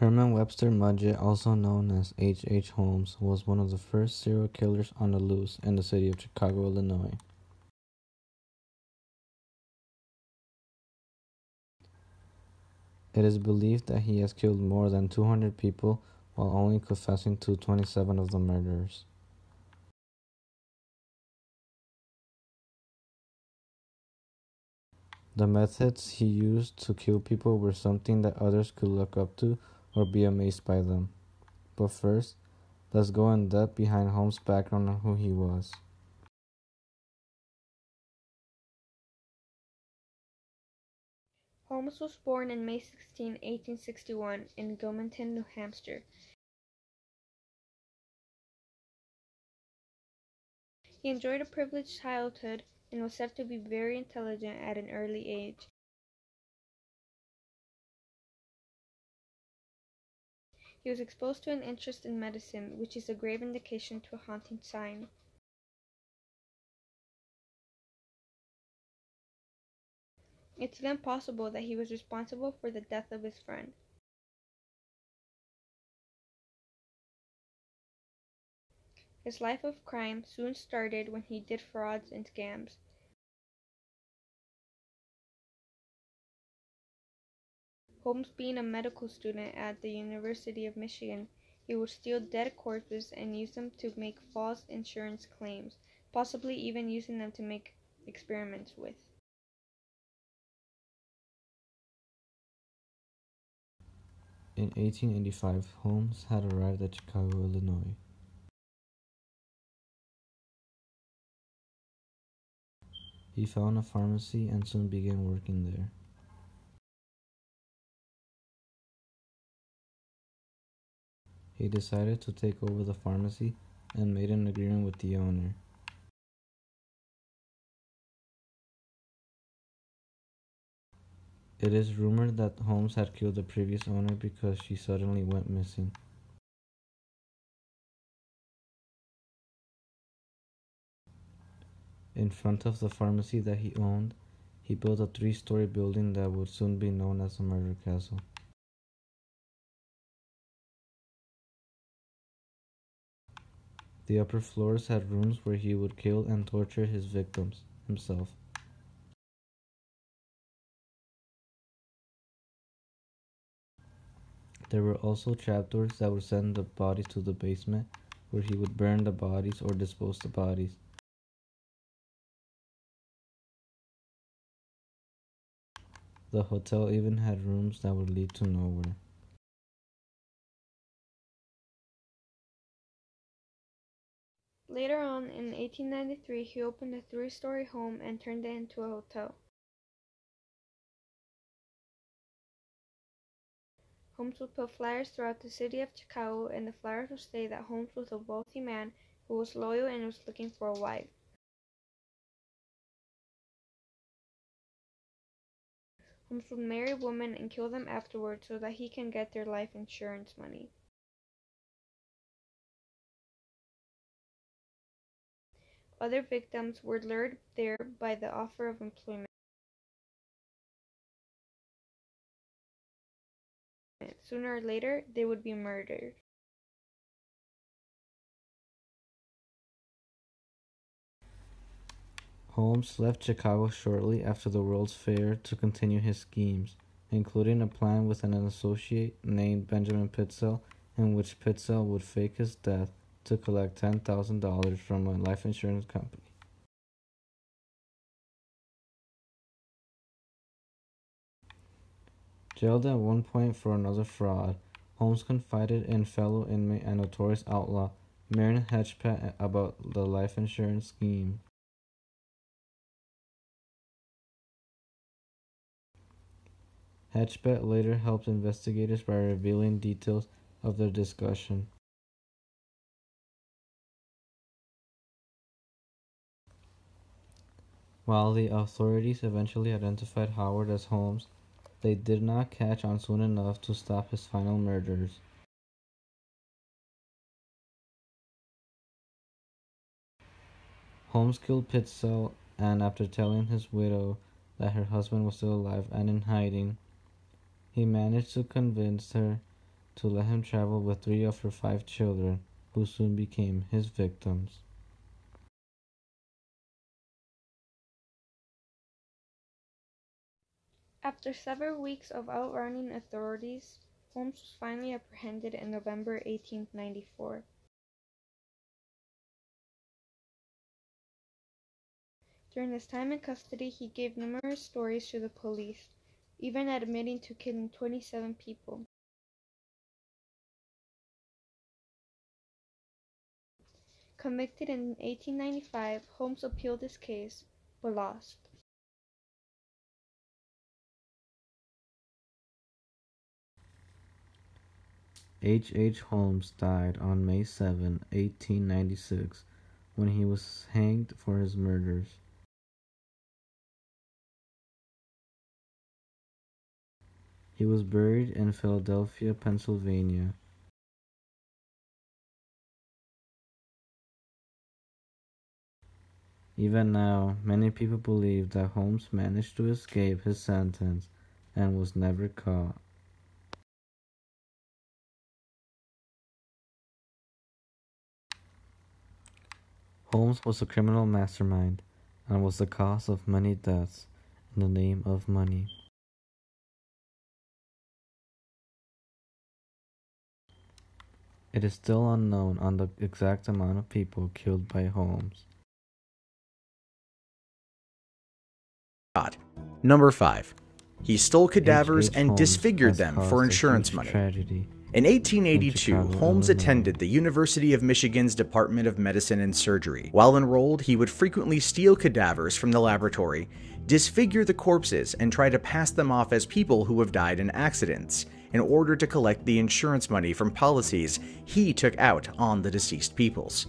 Herman Webster Mudgett, also known as H. H. Holmes, was one of the first serial killers on the loose in the city of Chicago, Illinois. It is believed that he has killed more than 200 people while only confessing to 27 of the murders. The methods he used to kill people were something that others could look up to or be amazed by them. But first, let's go in depth behind Holmes' background on who he was. Holmes was born in May 16, 1861, in Gilmanton, New Hampshire. He enjoyed a privileged childhood and was said to be very intelligent at an early age. He was exposed to an interest in medicine, which is a grave indication to a haunting sign. It's then possible that he was responsible for the death of his friend. His life of crime soon started when he did frauds and scams. Holmes being a medical student at the University of Michigan, he would steal dead corpses and use them to make false insurance claims, possibly even using them to make experiments with. In 1885, Holmes had arrived at Chicago, Illinois. He found a pharmacy and soon began working there. He decided to take over the pharmacy and made an agreement with the owner. It is rumored that Holmes had killed the previous owner because she suddenly went missing. In front of the pharmacy that he owned, he built a three story building that would soon be known as the Murder Castle. The upper floors had rooms where he would kill and torture his victims himself. There were also trapdoors that would send the bodies to the basement, where he would burn the bodies or dispose the bodies. The hotel even had rooms that would lead to nowhere. Later on, in 1893, he opened a three story home and turned it into a hotel. Holmes would put flyers throughout the city of Chicago, and the flyers would say that Holmes was a wealthy man who was loyal and was looking for a wife. Holmes would marry women and kill them afterwards so that he can get their life insurance money. Other victims were lured there by the offer of employment. Sooner or later, they would be murdered. Holmes left Chicago shortly after the World's Fair to continue his schemes, including a plan with an associate named Benjamin Pitezel, in which Pitezel would fake his death to collect $10,000 from a life insurance company. Jailed at one point for another fraud, Holmes confided in fellow inmate and notorious outlaw Marion Hedgepeth about the life insurance scheme. Hedgepeth later helped investigators by revealing details of their discussion. While the authorities eventually identified Howard as Holmes, they did not catch on soon enough to stop his final murders. Holmes killed Pitezel, and after telling his widow that her husband was still alive and in hiding, he managed to convince her to let him travel with three of her five children, who soon became his victims. After several weeks of outrunning authorities, Holmes was finally apprehended in November 1894. During his time in custody, he gave numerous stories to the police, even admitting to killing 27 people. Convicted in 1895, Holmes appealed his case, but lost. H. H. Holmes died on May 7, 1896, when he was hanged for his murders. He was buried in Philadelphia, Pennsylvania. Even now, many people believe that Holmes managed to escape his sentence and was never caught. Holmes was a criminal mastermind and was the cause of many deaths in the name of money. It is still unknown on the exact amount of people killed by Holmes. Number 5. He stole cadavers H. H. and disfigured them for insurance money. Tragedy. In 1882, Holmes attended the University of Michigan's Department of Medicine and Surgery. While enrolled, he would frequently steal cadavers from the laboratory, disfigure the corpses, and try to pass them off as people who have died in accidents in order to collect the insurance money from policies he took out on the deceased peoples.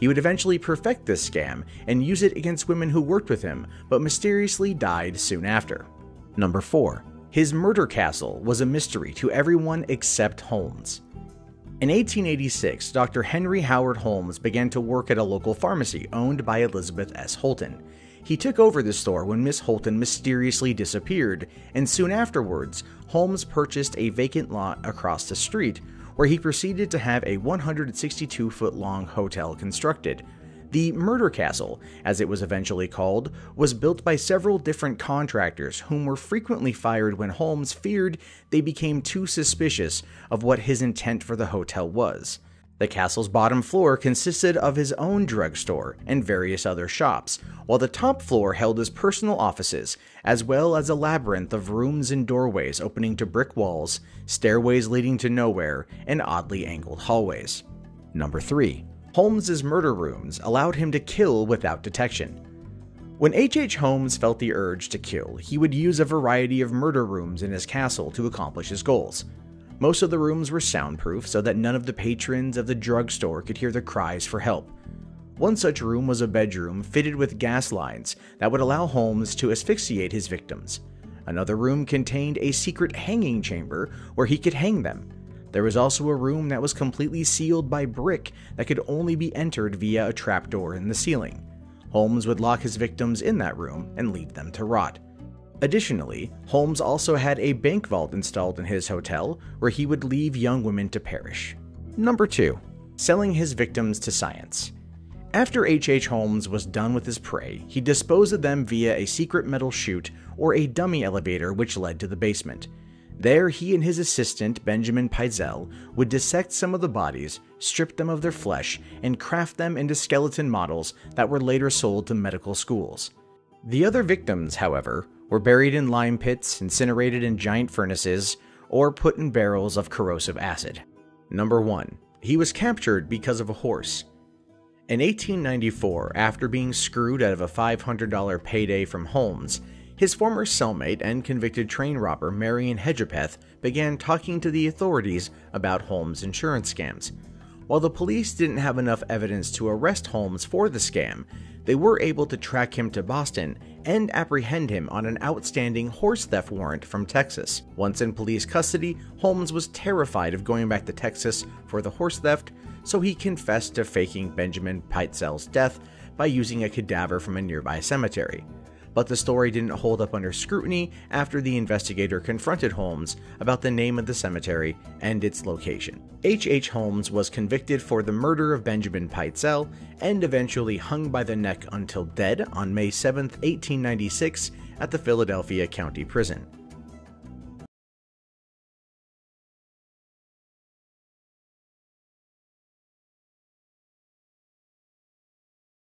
He would eventually perfect this scam and use it against women who worked with him, but mysteriously died soon after. Number 4. His murder castle was a mystery to everyone except Holmes. In 1886, Dr. Henry Howard Holmes began to work at a local pharmacy owned by Elizabeth S. Holton. He took over the store when Miss Holton mysteriously disappeared, and soon afterwards, Holmes purchased a vacant lot across the street, where he proceeded to have a 162 foot long hotel constructed. The Murder Castle, as it was eventually called, was built by several different contractors whom were frequently fired when Holmes feared they became too suspicious of what his intent for the hotel was. The castle's bottom floor consisted of his own drugstore and various other shops, while the top floor held his personal offices, as well as a labyrinth of rooms and doorways opening to brick walls, stairways leading to nowhere, and oddly angled hallways. Number 3. Holmes's murder rooms allowed him to kill without detection. When H.H. H. Holmes felt the urge to kill, he would use a variety of murder rooms in his castle to accomplish his goals. Most of the rooms were soundproof so that none of the patrons of the drugstore could hear the cries for help. One such room was a bedroom fitted with gas lines that would allow Holmes to asphyxiate his victims. Another room contained a secret hanging chamber where he could hang them. There was also a room that was completely sealed by brick that could only be entered via a trapdoor in the ceiling. Holmes would lock his victims in that room and leave them to rot. Additionally, Holmes also had a bank vault installed in his hotel where he would leave young women to perish. Number 2. Selling his victims to science. After H.H. H. Holmes was done with his prey, he disposed of them via a secret metal chute or a dummy elevator which led to the basement. There, he and his assistant, Benjamin Pitezel, would dissect some of the bodies, strip them of their flesh, and craft them into skeleton models that were later sold to medical schools. The other victims, however, were buried in lime pits, incinerated in giant furnaces, or put in barrels of corrosive acid. Number 1. He was captured because of a horse. In 1894, after being screwed out of a $500 payday from Holmes, his former cellmate and convicted train robber Marion Hedgepeth began talking to the authorities about Holmes' insurance scams. While the police didn't have enough evidence to arrest Holmes for the scam, they were able to track him to Boston and apprehend him on an outstanding horse theft warrant from Texas. Once in police custody, Holmes was terrified of going back to Texas for the horse theft, so he confessed to faking Benjamin Pitezel's death by using a cadaver from a nearby cemetery. But the story didn't hold up under scrutiny after the investigator confronted Holmes about the name of the cemetery and its location. H. H. Holmes was convicted for the murder of Benjamin Pitezel and eventually hung by the neck until dead on May 7, 1896, at the Philadelphia County Prison.